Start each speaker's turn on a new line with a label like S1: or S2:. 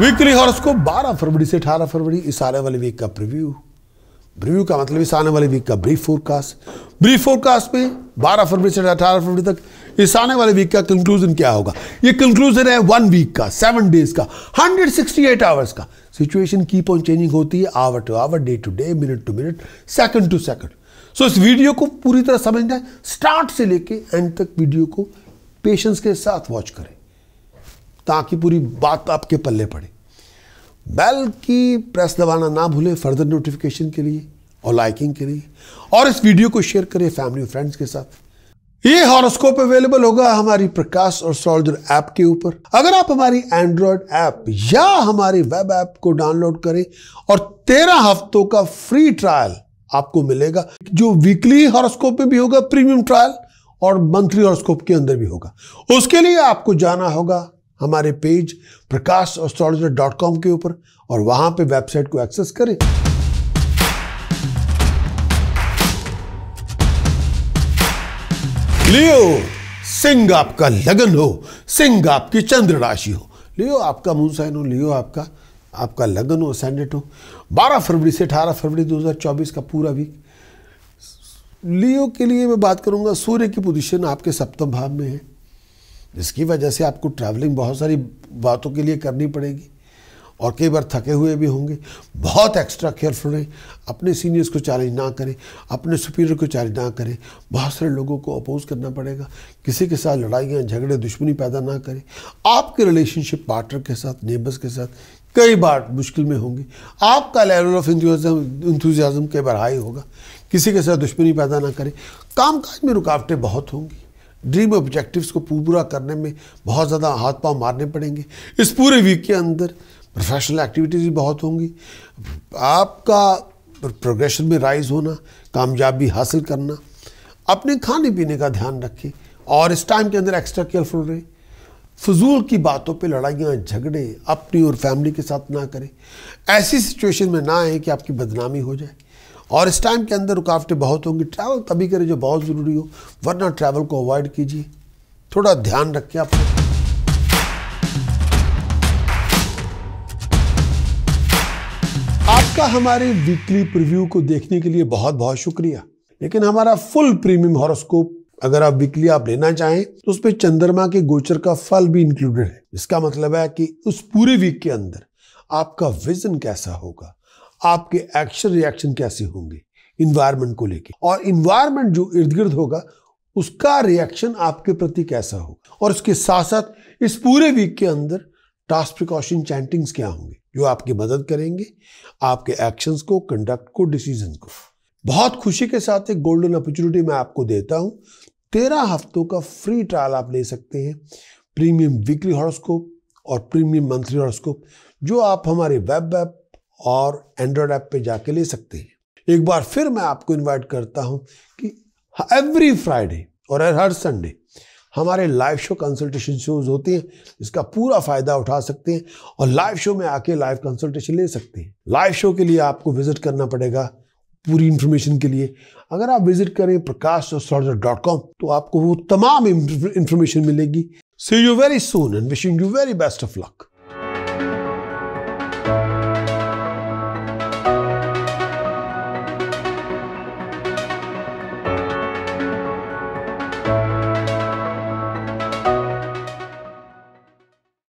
S1: Weekly horoscope 12 फरवरी से 18 फरवरी, इस आने वाले वीक का प्रीव्यू। प्रीव्यू का मतलब इस आने वाले वीक का ब्रीफ फोरकास्ट ब्रीफ फोरकास्ट में 12 फरवरी से 18 फरवरी तक इस आने वाले वीक का कंक्लूजन क्या होगा? ये कंक्लूजन है वन वीक का सेवन डेज़ का 168 आवर्स का। सिचुएशन कीप ऑन चेंजिंग होती है hour to hour day to day minute to minute second to second so इस वीडियो को पूरी तरह समझना है। स्टार्ट से लेके एंड तक वीडियो को पेशेंस के साथ वॉच करें। ताकि पूरी बात आपके पल्ले पड़े। बेल की प्रेस दबाना ना भूलें फर्दर नोटिफिकेशन के लिए और लाइकिंग के लिए। और इस वीडियो को शेयर करें फैमिली फ्रेंड्स के साथ। ये हॉरोस्कोप अवेलेबल होगा हमारी प्रकाश और सोल्जर ऐप के ऊपर। अगर आप हमारी एंड्रॉयड ऐप या हमारी वेब ऐप को डाउनलोड करें और तेरह हफ्तों का फ्री ट्रायल आपको मिलेगा, जो वीकली हॉरोस्कोप में भी होगा प्रीमियम ट्रायल और मंथली हॉरोस्कोप के अंदर भी होगा। उसके लिए आपको जाना होगा हमारे page Prakash astrologer dot com के ऊपर और वहाँ पे वेबसाइट को एक्सेस करें। लियो, सिंह आपका लगन हो, सिंह आपकी चंद्र राशि हो। लियो, आपका मून साइन हो, लियो आपका आपका लगन हो सैंडेट हो। 12 फरवरी से 18 फरवरी 2024 का पूरा वीक लियो के लिए मैं बात करूँगा, सूर्य की पोजीशन आपके सप्तम भाव में है। जिसकी वजह से आपको ट्रैवलिंग बहुत सारी बातों के लिए करनी पड़ेगी और कई बार थके हुए भी होंगे। बहुत एक्स्ट्रा केयरफुल रहें। अपने सीनियर्स को चैलेंज ना करें। अपने सुपीरियर को चैलेंज ना करें। बहुत सारे लोगों को अपोज करना पड़ेगा। किसी के साथ लड़ाइयाँ, झगड़े, दुश्मनी पैदा ना करें। आपके रिलेशनशिप पार्टनर के साथ नेबर्स के साथ कई बार मुश्किल में होंगे। आपका लेवल ऑफ़ इंथुजियाज़म कई बार हाई होगा। किसी के साथ दुश्मनी पैदा ना करें। कामकाज में रुकावटें बहुत होंगी। ड्रीम ऑब्जेक्टिव्स को पूरा करने में बहुत ज़्यादा हाथ पाँव मारने पड़ेंगे। इस पूरे वीक के अंदर प्रोफेशनल एक्टिविटीज़ भी बहुत होंगी। आपका प्रोग्रेशन में राइज होना, कामयाबी हासिल करना, अपने खाने पीने का ध्यान रखें और इस टाइम के अंदर एक्स्ट्रा केयरफुल रहे। फजूल की बातों पे लड़ाइयाँ, झगड़े अपनी और फैमिली के साथ ना करें। ऐसी सिचुएशन में ना आए कि आपकी बदनामी हो जाए। और इस टाइम के अंदर रुकावटें बहुत होंगी। ट्रैवल तभी करें जो बहुत ज़रूरी हो, वरना ट्रैवल को अवॉइड कीजिए। थोड़ा ध्यान रखें आप। आपका हमारे वीकली प्रीव्यू को देखने के लिए बहुत बहुत शुक्रिया। लेकिन हमारा फुल प्रीमियम हॉरोस्कोप अगर आप वीकली आप लेना चाहें तो उस पर चंद्रमा के गोचर का फल भी इंक्लूडेड है। इसका मतलब है कि उस पूरे वीक के अंदर आपका विजन कैसा होगा? आपके एक्शन रिएक्शन कैसे होंगे? इन्वायरमेंट को लेके। और इन्वायरमेंट जो इर्द गिर्द होगा, उसका रिएक्शन आपके प्रति कैसा होगा और इसके साथ साथ इस पूरे वीक के अंदर टास्क प्रिकॉशन चैंटिंग्स क्या होंगे? जो आपकी मदद करेंगे, आपके एक्शंस को कंडक्ट को डिसीज़न को। बहुत खुशी के साथ एक गोल्डन अपॉर्चुनिटी मैं आपको देता हूँ। तेरह हफ्तों का फ्री ट्रायल आप ले सकते हैं। प्रीमियम वीकली हॉरोस्कोप और प्रीमियम मंथली हॉरोस्कोप जो आप हमारे वेब ऐप और एंड्रॉयड ऐप पे जाके ले सकते हैं। एक बार फिर मैं आपको इनवाइट करता हूँ कि एवरी फ्राइडे और हर संडे हमारे लाइव शो कंसल्टेशन शोज़ होते हैं, इसका पूरा फ़ायदा उठा सकते हैं और लाइव शो में आके लाइव कंसल्टेशन ले सकते हैं। लाइव शो के लिए आपको विज़िट करना पड़ेगा पूरी इंफॉर्मेशन के लिए। अगर आप विज़िट करें प्रकाश डॉट कॉम तो आपको वो तमाम इंफॉर्मेशन मिलेगी। See you very soon and wishing you very best of luck